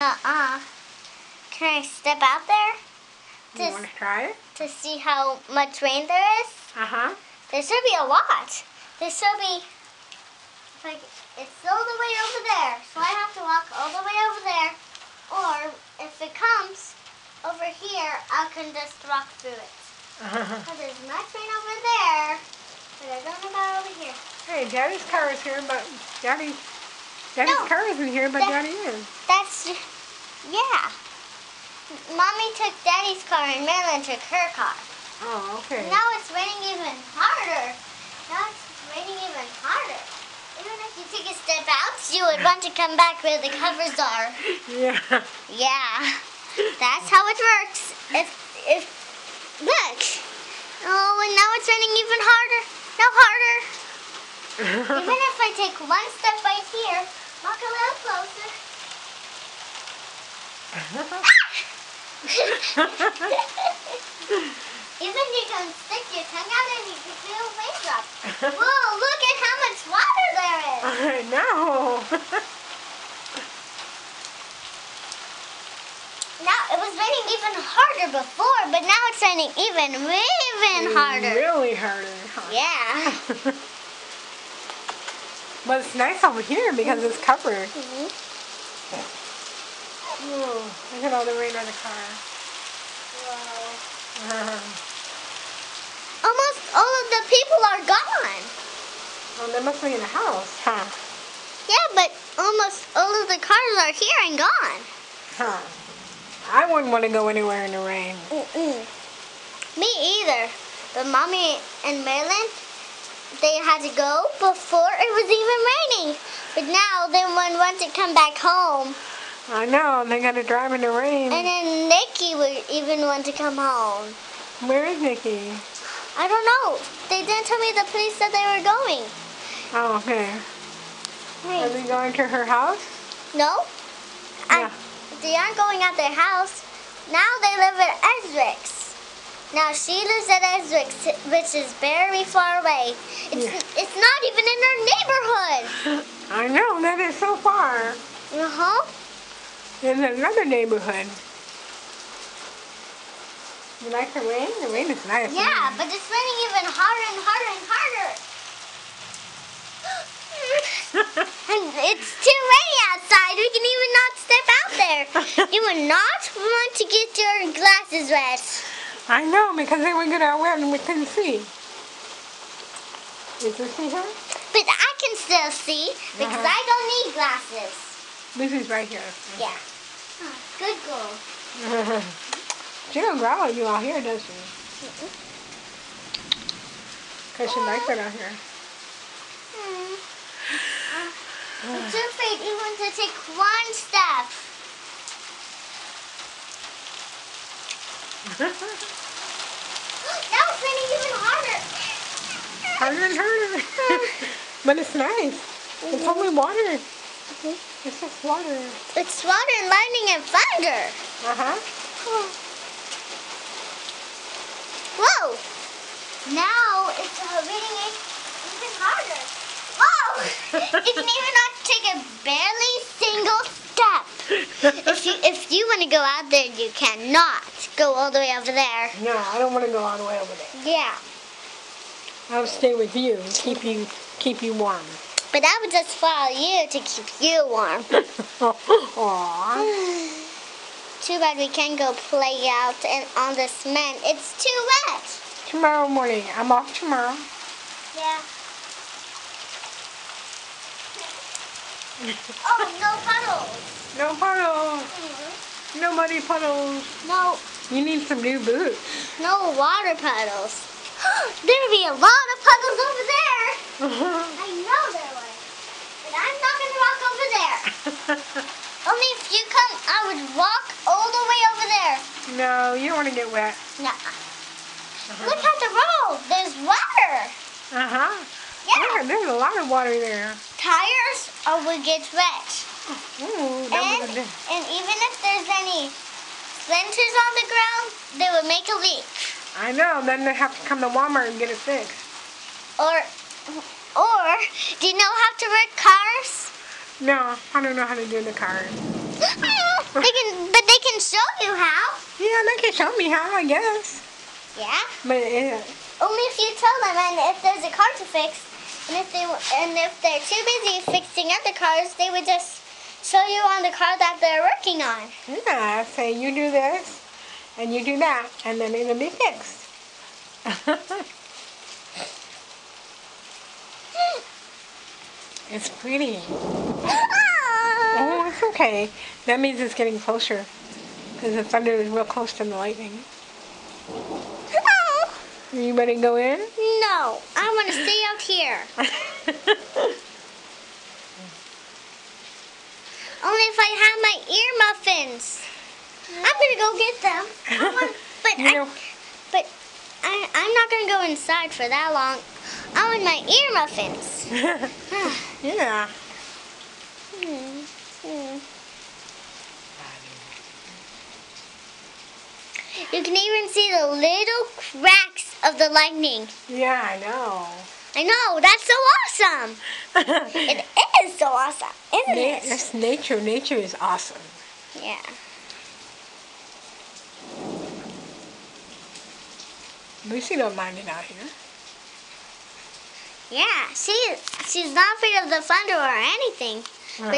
Uh-uh. Can I step out there You to, want to try it? to see how much rain there is? Uh-huh. There should be a lot. There should be, like, it's all the way over there. So I have to walk all the way over there. Or if it comes over here, I can just walk through it. Uh huh. Because there's much rain over there, but I don't know about over here. hey, Daddy's car is here, but Daddy, Daddy's No. car isn't here, but That- Daddy is. That's, yeah. Mommy took Daddy's car and Marilyn took her car. Oh, okay. Now it's raining even harder. Now it's raining even harder. Even if you take a step out, you would want to come back where the covers are. Yeah. Yeah, that's how it works. If, if, look. Oh, and now it's raining even harder. No harder. Even if I take one step right here, walk a little closer. Even you can stick your tongue out and you can feel raindrops. Whoa, look at how much water there is. I know. Now, it was raining even harder before, but now it's raining even, even harder. Really harder. Yeah. But it's nice over here because it's covered. Mhm. Whoa, look at all the rain on the car. Wow. Almost all of the people are gone. well, they must be in the house, huh? Yeah, but almost all of the cars are here and gone. Huh. I wouldn't want to go anywhere in the rain. Mm-mm. Me either. But mommy and Marilyn, they had to go before it was even raining. But now they wouldn't want to come back home. I know, they got to drive in the rain. And then Nikki would even want to come home. Where is Nikki? I don't know. They didn't tell me the place that they were going. Oh, okay. Are they going to her house? No? Yeah. I, they aren't going at their house. Now they live at Esricks. Now she lives at Esricks, which is very far away. It's, Yeah. it's not even in our neighborhood. I know, that is so far. Uh-huh. In another neighborhood. You like the rain? The rain is nice. Yeah, but it's raining even harder and harder and harder. and it's too rainy outside. We can even not step out there. you would not want to get your glasses wet. I know, because they would get out wet and we couldn't see. Did you see her? But I can still see because Uh-huh. I don't need glasses. Lucy's right here. Yeah. Huh, good girl. she don't growl at you out here, does she? Because she likes it out here. Hmm. I'm too afraid even to take one step. Now it's raining even harder. Harder and harder. but it's nice. It's only water. It's just water. It's water and lightning and thunder. Uh-huh. Whoa! Now it's uh, raining even harder. Whoa! you can even not take a barely single step. If you if you want to go out there, you cannot go all the way over there. No, I don't want to go all the way over there. Yeah, I'll stay with you, keep you keep you warm. but I would just follow you to keep you warm. Aww. Too bad we can't go play out and on the cement. It's too wet. Tomorrow morning. I'm off tomorrow. Yeah. oh, no puddles. No puddles. Mhm. No muddy puddles. No, You need some new boots. no water puddles. There'll be a lot of puddles over there. I know there would. But I'm not going to walk over there. Only if you come, I would walk all the way over there. no, you don't want to get wet. Nah. Look at the road. There's water. Uh-huh. Yeah. There's a lot of water there. Tires or would get wet. Ooh, And, was a bit. and even if there's any splinters on the ground, they would make a leak. I know, then they have to come to Walmart and get it fixed. Or, or, do you know how to work cars? No, I don't know how to do the cars. They can, but they can show you how. Yeah, they can show me how, I guess. Yeah. But it, Only if you tell them, and if there's a car to fix, and if they and if they're too busy fixing other cars, they would just show you on the car that they're working on. yeah, say you do this and you do that, and then it'll be fixed. it's pretty. Ah! Oh, it's okay. That means it's getting closer. Because the thunder is real close to the lightning. Are you ready to go in? No, I want to stay out here. Only if I have my ear muffins. I'm gonna go get them. I want, but You I, but I, I'm not gonna go inside for that long. I want my ear muffins. yeah. Hmm, hmm. You can even see the little cracks of the lightning. Yeah, I know. I know, that's so awesome. It is so awesome, isn't Na- it? That's nature. Nature is awesome. Yeah. Lucy don't mind it out here. Yeah, she she's not afraid of the thunder or anything. Uh-huh.